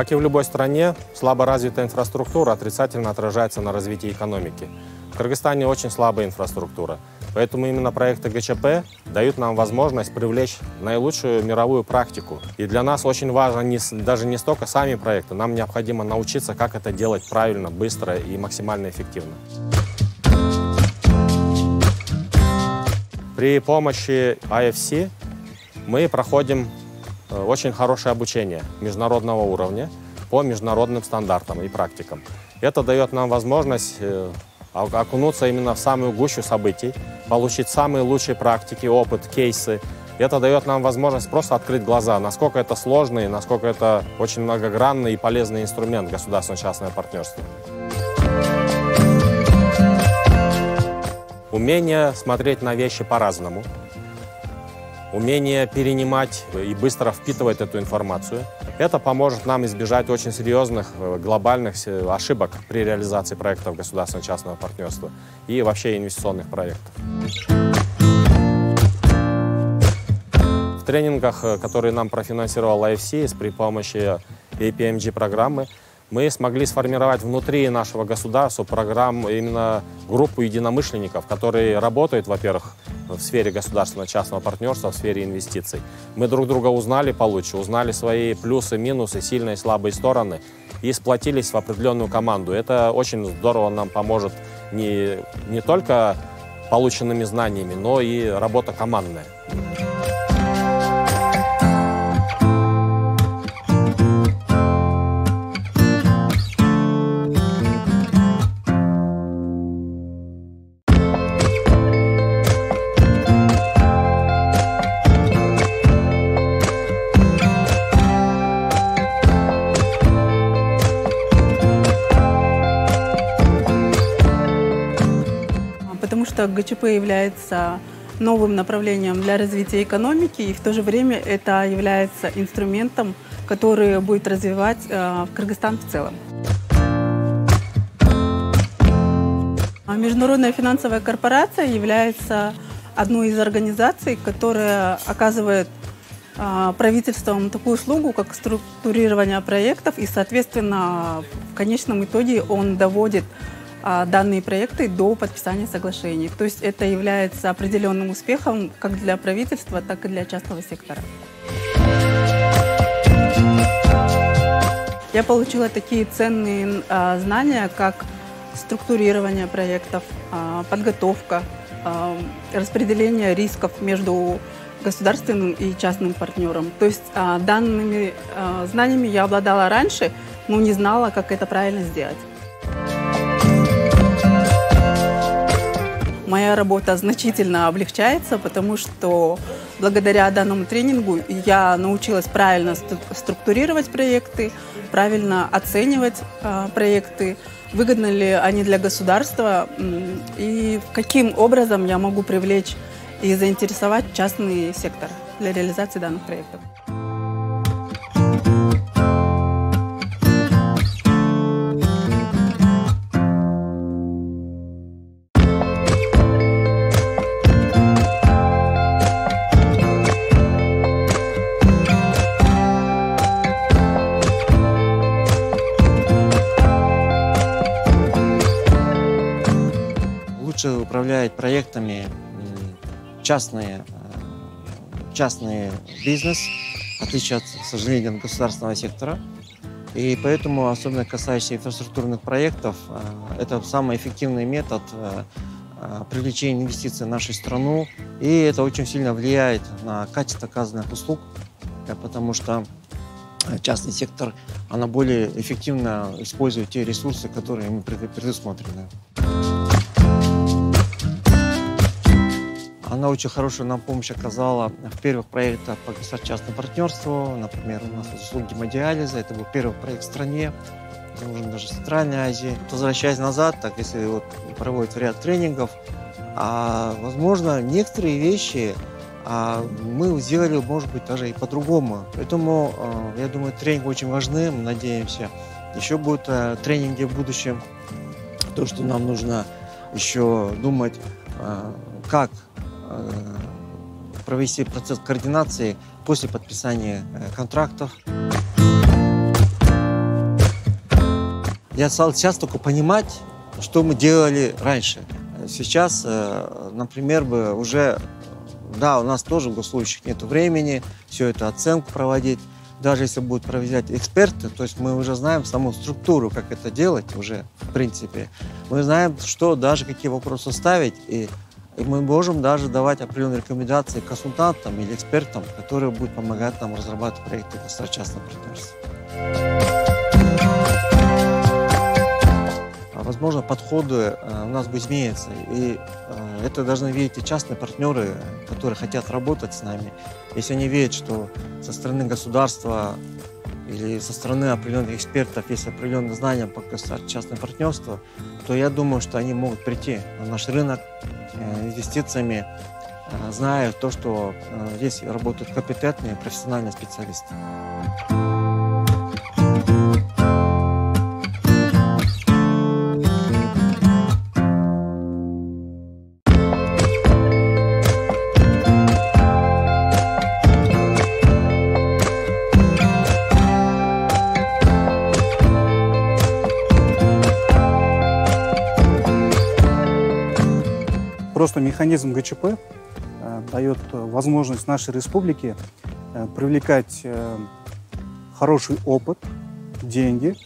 Как и в любой стране, слабо развитая инфраструктура отрицательно отражается на развитии экономики. В Кыргызстане очень слабая инфраструктура, поэтому именно проекты ГЧП дают нам возможность привлечь наилучшую мировую практику. И для нас очень важно не, даже не столько сами проекты, нам необходимо научиться, как это делать правильно, быстро и максимально эффективно. При помощи IFC мы проходим Э, очень хорошее обучение международного уровня по международным стандартам и практикам. Это дает нам возможность э, окунуться именно в самую гущу событий, получить самые лучшие практики, опыт, кейсы. Это дает нам возможность просто открыть глаза, насколько это сложный, насколько это очень многогранный и полезный инструмент государственно-частное партнерство. Умение смотреть на вещи по-разному – умение перенимать и быстро впитывать эту информацию. Это поможет нам избежать очень серьезных э, глобальных ошибок при реализации проектов государственно-частного партнерства и вообще инвестиционных проектов. В тренингах, э, которые нам профинансировал IFC при помощи APMG программы, мы смогли сформировать внутри нашего государства программ именно группу единомышленников, которые работают, во-первых, в сфере государственно-частного партнерства, в сфере инвестиций. Мы друг друга узнали получше, узнали свои плюсы, минусы, сильные и слабые стороны и сплотились в определенную команду. Это очень здорово нам поможет не, не только полученными знаниями, но и работа командная. Что ГЧП является новым направлением для развития экономики, и в то же время это является инструментом, который будет развивать э, Кыргызстан в целом. А Международная финансовая корпорация является одной из организаций, которая оказывает э, такую услугу, как структурирование проектов, и, соответственно, в конечном итоге он доводит данные проекты до подписания соглашений. То есть это является определенным успехом как для правительства, так и для частного сектора. Я получила такие ценные а, знания, как структурирование проектов, а, подготовка, а, распределение рисков между государственным и частным партнером. То есть а, данными а, знаниями я обладала раньше, но не знала, как это правильно сделать. Моя работа значительно облегчается, потому что благодаря данному тренингу я научилась правильно структурировать проекты, правильно оценивать э, проекты, выгодны ли они для государства и каким образом я могу привлечь и заинтересовать частный сектор для реализации данных проектов. Управляют проектами частные, э, частный бизнес, в отличие от, к сожалению, государственного сектора. И поэтому, особенно касаясь инфраструктурных проектов, э, это самый эффективный метод э, привлечения инвестиций в нашу страну. И это очень сильно влияет на качество оказанных услуг, потому что частный сектор, она более эффективно использует те ресурсы, которые ему предусмотрены. Она очень хорошую нам помощь оказала в первых проектах по государственному партнерству. Например, у нас услуги гемодиализа. Это был первый проект в стране, возможно, даже в Центральной Азии. Возвращаясь назад, так если вот проводить ряд тренингов, а, возможно, некоторые вещи а, мы сделали, может быть, даже и по-другому. Поэтому, а, я думаю, тренинги очень важны, мы надеемся. Еще будут а, тренинги в будущем. То, что нам нужно еще думать, а, как провести процесс координации после подписания э, контрактов. я стал сейчас только понимать, что мы делали раньше. Сейчас, э, например, бы уже, да, у нас тоже в госслужащих нет времени все это оценку проводить. Даже если будут проводить эксперты, то есть мы уже знаем саму структуру, как это делать уже, в принципе. Мы знаем, что даже какие вопросы ставить, и, и мы можем даже давать определенные рекомендации консультантам или экспертам, которые будут помогать нам разрабатывать проекты государственного партнерства. возможно, подходы э, у нас бы изменятся. И э, это должны видеть и частные партнеры, которые хотят работать с нами. Если они видят, что со стороны государства или со стороны определенных экспертов есть определенные знания по частному партнерству, то я думаю, что они могут прийти на наш рынок э, инвестициями, зная то, что здесь работают компетентные профессиональные специалисты. Просто механизм ГЧП э, дает возможность нашей республике э, привлекать э, хороший опыт, деньги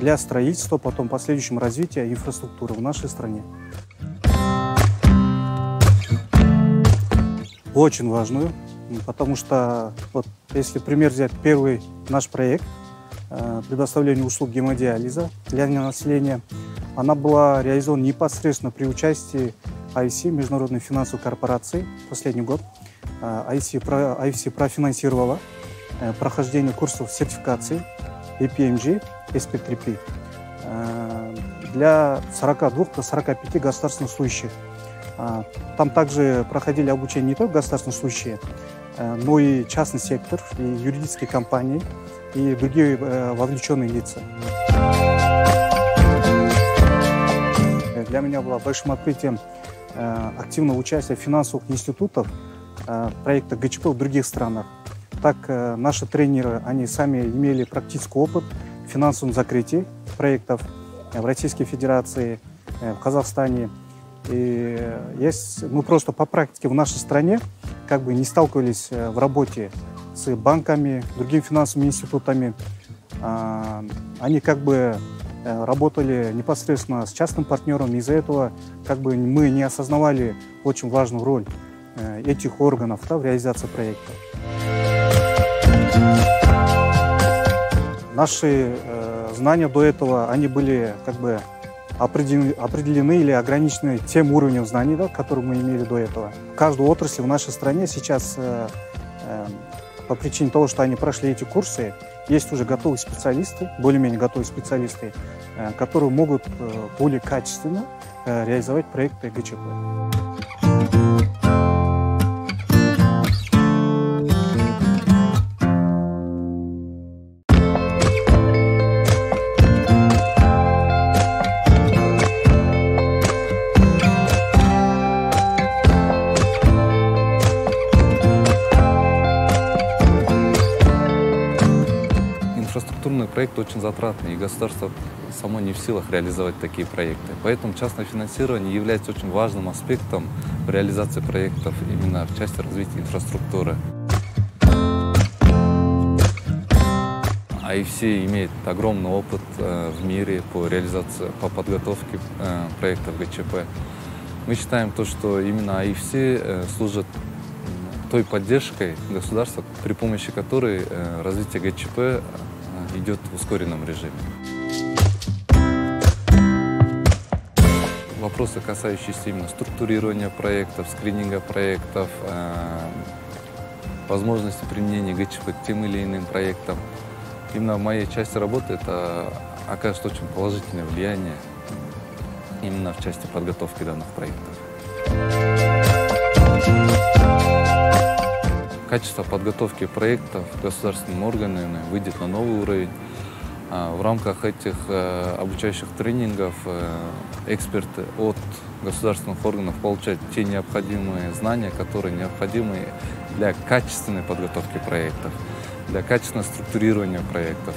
для строительства, потом последующем развития инфраструктуры в нашей стране. Очень важную, потому что, вот, если пример взять первый наш проект предоставления услуг гемодиализа для населения, она была реализована непосредственно при участии IC, Международной финансовой корпорации, последний год. IC, IC профинансировала э, прохождение курсов сертификации APMG, SP3P э, для 42 до 45 государственных служащих. А, там также проходили обучение не только государственные служащие, э, но и частный сектор, и юридические компании, и другие вовлеченные лица. Для меня было большим открытием Э, активного участия финансовых институтов э, проекта ГЧП в других странах. Так э, наши тренеры, они сами имели практический опыт в финансовом закрытии проектов в Российской Федерации, в Казахстане. И есть, мы просто по практике в нашей стране как бы не сталкивались в работе с банками, другими финансовыми институтами. А, они как бы Э, работали непосредственно с частным партнером. Из-за этого как бы мы не осознавали очень важную роль э, этих органов да, в реализации проекта. Наши э, знания до этого, они были как бы определены, определены или ограничены тем уровнем знаний, да, который мы имели до этого. Каждую отрасль в нашей стране сейчас э, э, по причине того, что они прошли эти курсы, есть уже готовые специалисты, более-менее готовые специалисты, э, которые могут э, более качественно э, реализовать проекты ГЧП. Проект очень затратный, и государство само не в силах реализовать такие проекты. Поэтому частное финансирование является очень важным аспектом в реализации проектов именно в части развития инфраструктуры. IFC имеет огромный опыт э, в мире по реализации, по подготовке э, проектов ГЧП. Мы считаем то, что именно IFC э, служит той поддержкой государства, при помощи которой развитие ГЧП идет в ускоренном режиме. Вопросы, касающиеся именно структурирования проектов, скрининга проектов, э, возможности применения ГЧП к тем или иным проектам. Именно в моей части работы это окажет очень положительное влияние именно в части подготовки данных проектов. Качество подготовки проектов государственными органами выйдет на новый уровень. А, в рамках этих э, обучающих тренингов э, эксперты от государственных органов получают те необходимые знания, которые необходимы для качественной подготовки проектов, для качественного структурирования проектов.